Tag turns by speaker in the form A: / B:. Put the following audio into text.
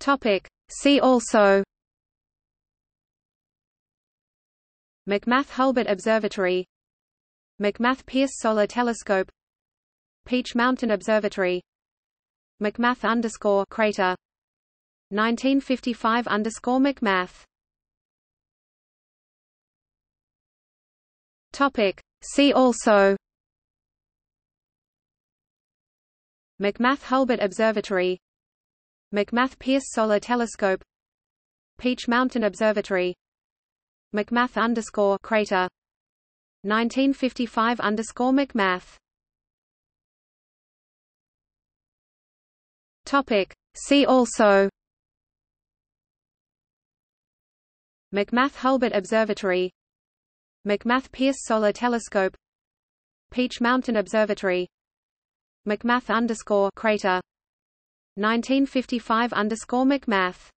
A: Topic. See also. McMath-Hulbert Observatory. McMath-Pierce Solar Telescope. Peach Mountain Observatory. McMath underscore crater. 1955 underscore McMath. Topic. See also. McMath-Hulbert Observatory McMath-Pierce Solar Telescope Peach Mountain Observatory McMath underscore crater 1955 underscore McMath. Topic. See also McMath-Hulbert Observatory McMath-Pierce Solar Telescope Peach Mountain Observatory McMath underscore crater 1955 underscore McMath